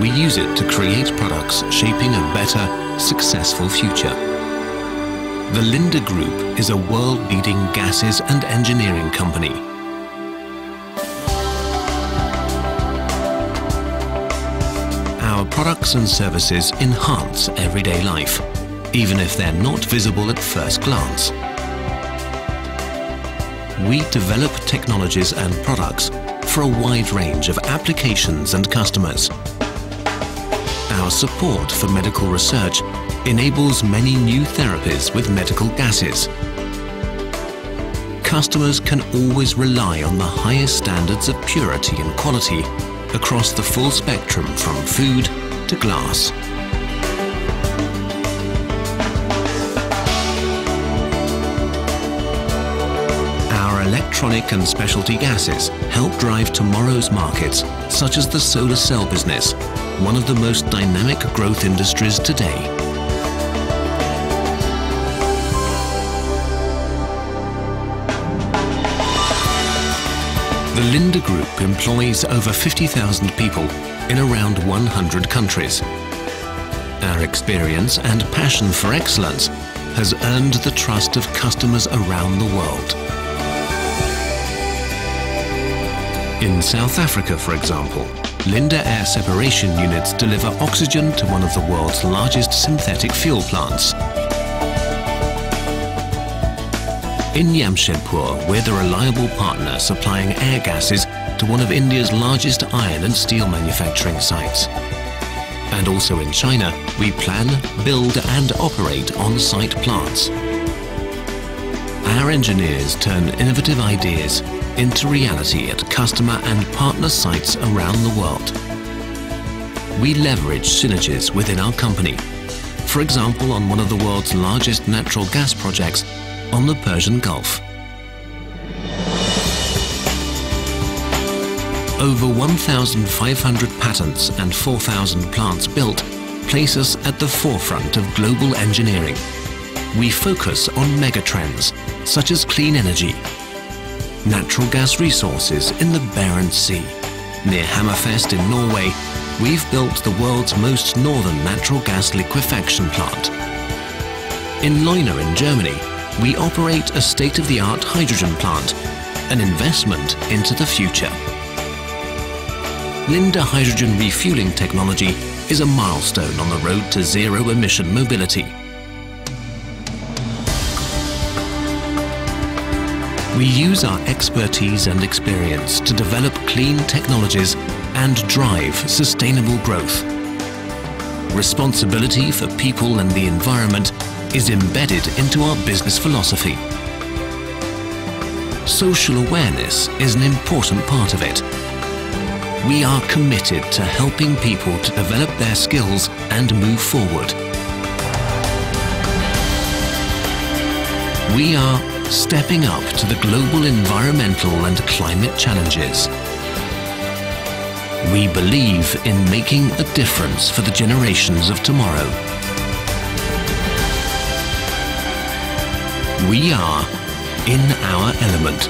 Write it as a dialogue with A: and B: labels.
A: we use it to create products shaping a better, successful future. The Linde Group is a world-leading gases and engineering company. Our products and services enhance everyday life, even if they're not visible at first glance. We develop technologies and products for a wide range of applications and customers. Our support for medical research enables many new therapies with medical gases. Customers can always rely on the highest standards of purity and quality across the full spectrum from food to glass. Electronic and specialty gases help drive tomorrow's markets, such as the solar cell business, one of the most dynamic growth industries today. The Linde Group employs over 50,000 people in around 100 countries. Our experience and passion for excellence has earned the trust of customers around the world. In South Africa, for example, Linde air separation units deliver oxygen to one of the world's largest synthetic fuel plants. In Jamshedpur, we're the reliable partner supplying air gases to one of India's largest iron and steel manufacturing sites. And also in China, we plan, build and operate on-site plants. Our engineers turn innovative ideas into reality at customer and partner sites around the world. We leverage synergies within our company. For example, on one of the world's largest natural gas projects on the Persian Gulf. Over 1,500 patents and 4,000 plants built place us at the forefront of global engineering. We focus on megatrends such as clean energy, natural gas resources in the Barents Sea. Near Hammerfest in Norway, we've built the world's most northern natural gas liquefaction plant. In Leuna in Germany, we operate a state-of-the-art hydrogen plant, an investment into the future. Linde hydrogen refueling technology is a milestone on the road to zero-emission mobility. We use our expertise and experience to develop clean technologies and drive sustainable growth. Responsibility for people and the environment is embedded into our business philosophy. Social awareness is an important part of it. We are committed to helping people to develop their skills and move forward. We are stepping up to the global environmental and climate challenges. We believe in making a difference for the generations of tomorrow. We are in our element.